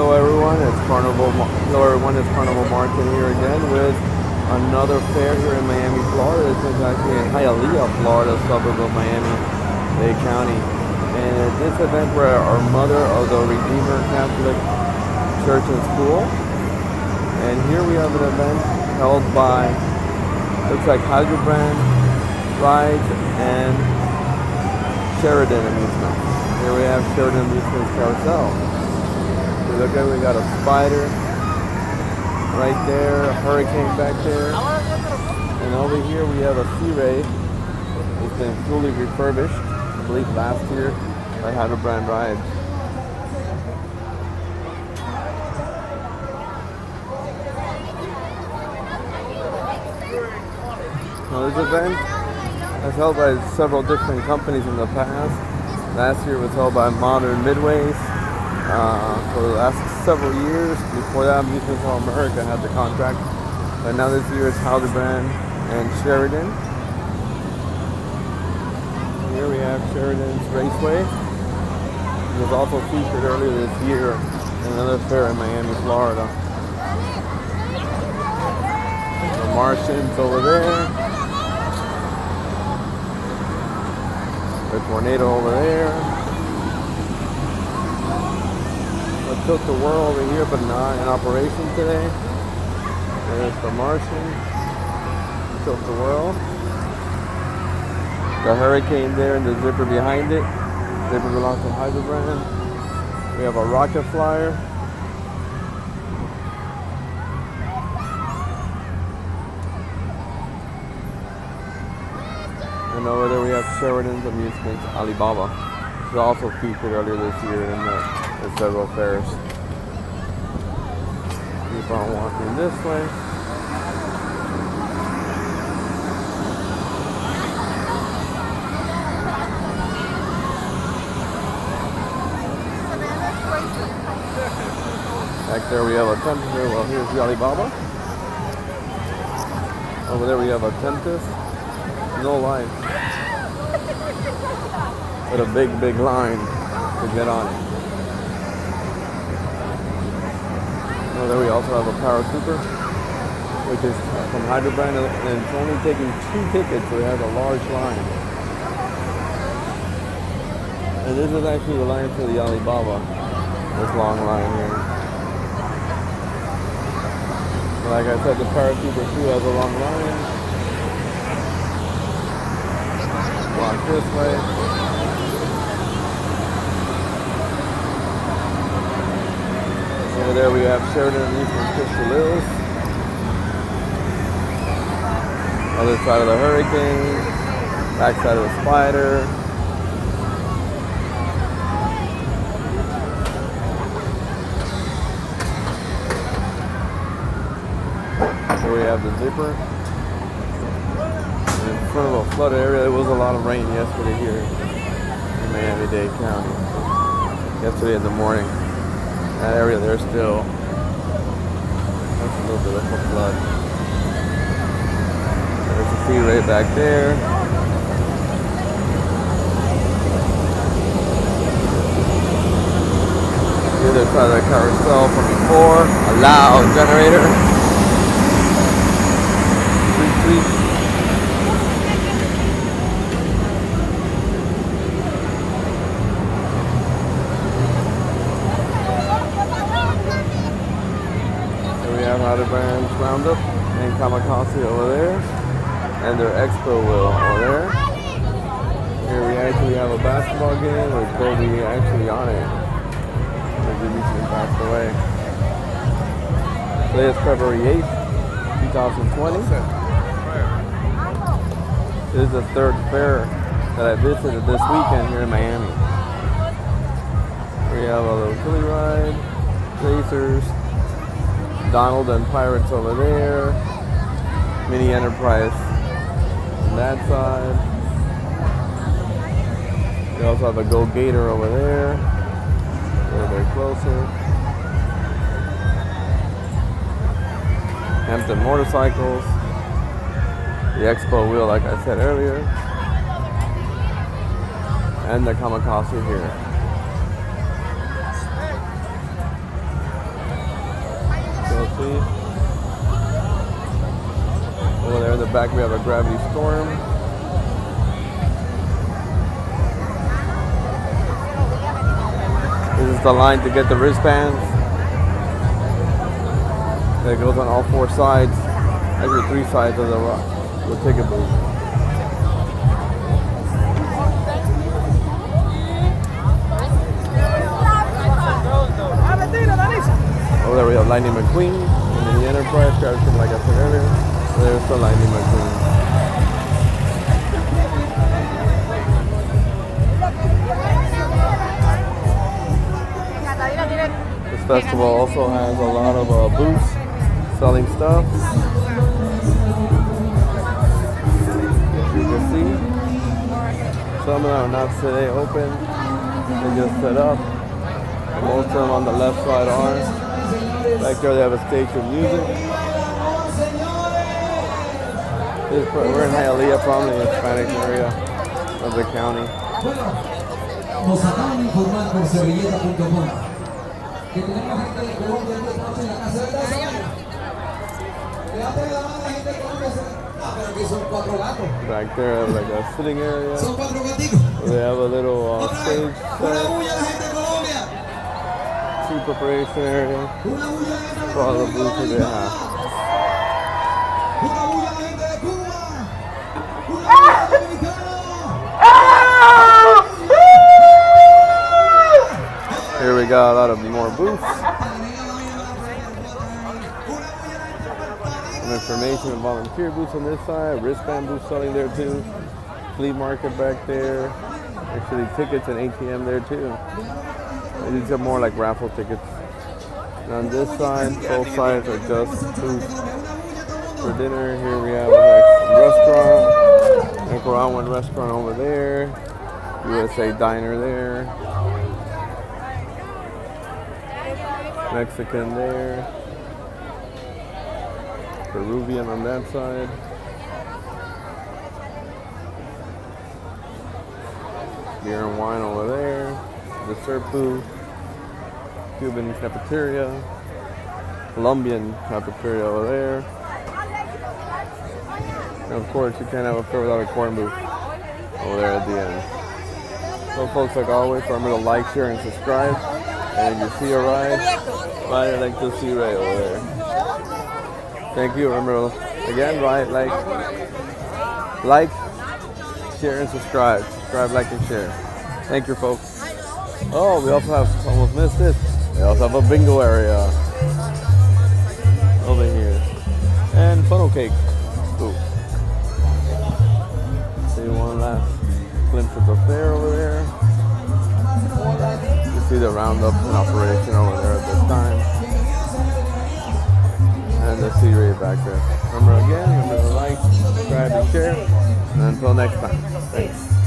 Hello everyone, it's Carnival. Hello everyone, it's Carnival Martin here again with another fair here in Miami, Florida. This is actually in Hialeah, Florida, suburb of Miami-Dade County. And at this event where our Mother of the Redeemer Catholic Church and School. And here we have an event held by looks like Hildebrand Rides and Sheridan Amusement. Here we have Sheridan Amusements Carousel. Look at we got a spider right there, a hurricane back there. And over here we have a Sea Ray. It's been fully refurbished, I believe last year by Hildebrand Rides. Now this event was held by several different companies in the past. Last year it was held by Modern Midways. Uh, for the last several years, before that, Amusements of America had the contract. But now this year it's Hildebrand and Sheridan. Here we have Sheridan's Raceway. It was also featured earlier this year in another fair in Miami, Florida. The Martians over there. The tornado over there. Tilt-A-Whirl over here, but not in operation today. There's the Martian. Tilt-A-Whirl. The hurricane there and the zipper behind it. Zipper belongs to Hildebrand. We have a rocket flyer. And over there we have Sheridan's Amusements Alibaba. It's also featured earlier this year in, the, in several fairs. Keep on walking this way. Back there we have a tempest. Well, here's the Alibaba. Over there we have a tempest. No line. But a big, big line to get on it. Oh, there we also have a Power Super, which is from Hildebrand, and it's only taking two tickets, so it has a large line. And this is actually the line for the Alibaba, this long line here. Like I said, the Power Super 2 has a long line. Walk this way. Over there we have Sheridan Amusement Crystal Hills. Other side of the hurricane. Back side of the spider. Here we have the zipper. And in front of a flooded area, there was a lot of rain yesterday here in Miami-Dade County. Yesterday in the morning that area there still. That's a little bit of a flood. There's a sea ray back there. The other side of the carousel from before. A loud generator. Roundup and Kamikaze over there. And their Expo wheel over there. Here we actually have a basketball game with Kobe actually on it. As he passed away. Today is February 8th, 2020. This is the third fair that I visited this weekend here in Miami. We have a little Philly ride, racers, Donald and Pirates over there. Mini Enterprise on that side. We also have a Go Gator over there. A little bit closer. Hampton Motorcycles. The Expo wheel, like I said earlier. And the Kamikaze here. Over there in the back, we have a Gravity Storm. This is the line to get the wristbands. It goes on all four sides, actually three sides of the, rock, the ticket booth. Oh, there we have Lightning McQueen and the Enterprise character, like I said earlier. There's the Lightning McQueen. This festival also has a lot of uh, booths selling stuff. As you can see, some of them are not today open. They just set up. Most of them on the left side are. Back there they have a stage of music. We're in Hialeah, probably in the Hispanic area of the county. Nos acaban de informar por servilleta.com que tenemos gente de Colombia esta noche en la casa de la Sabana. La mano la gente de Colombia. Ah, pero aquí son cuatro gatos. Back there, like a sitting area. Son cuatro gatitos. They have a little uh, stage. Una set, bulla la gente de Cuba. Una bulla dominicana. Here we got a lot of more booths. Some information and volunteer booths on this side. Wristband booths selling there too. Flea market back there. Actually tickets and ATM there too. These are more like raffle tickets. And on this side, both sides are just food for dinner. Here we have a restaurant. Nicaraguan restaurant over there. USA diner there. Mexican there. Peruvian on that side. Beer and wine over there. Dessert Serpu, Cuban cafeteria. Colombian cafeteria over there. And of course, you can't have a fair without a corn booth over there at the end. So, folks, like always, remember to like, share, and subscribe. And if you see a ride, ride it like the sea ray over there. Thank you. Remember, again, ride like, like, share, and subscribe. Subscribe, like, and share. Thank you, folks. Oh, we also have, almost missed it. We also have a bingo area over here. And funnel cake. Ooh. See one last glimpse of the fair over there. You see the roundup in operation over there at this time. And the sea ray back there. Remember again, remember to like, subscribe, and share. And until next time, thanks.